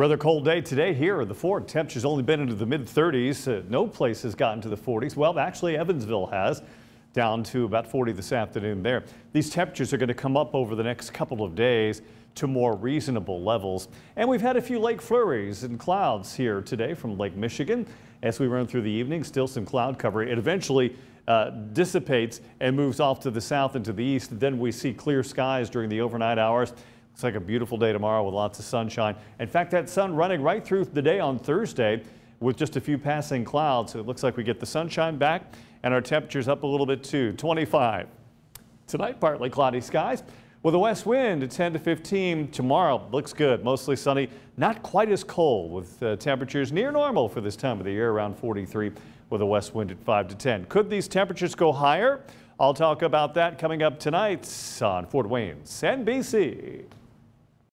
Rather cold day today here at the fort. Temperatures only been into the mid 30s. Uh, no place has gotten to the 40s. Well, actually, Evansville has down to about 40 this afternoon there. These temperatures are going to come up over the next couple of days to more reasonable levels. And we've had a few lake flurries and clouds here today from Lake Michigan. As we run through the evening, still some cloud cover. It eventually uh, dissipates and moves off to the south and to the east. Then we see clear skies during the overnight hours. Looks like a beautiful day tomorrow with lots of sunshine. In fact, that sun running right through the day on Thursday with just a few passing clouds. So it looks like we get the sunshine back and our temperatures up a little bit too, 25. Tonight, partly cloudy skies with a west wind at 10 to 15. Tomorrow looks good, mostly sunny, not quite as cold with uh, temperatures near normal for this time of the year, around 43 with a west wind at 5 to 10. Could these temperatures go higher? I'll talk about that coming up tonight on Fort Wayne's NBC.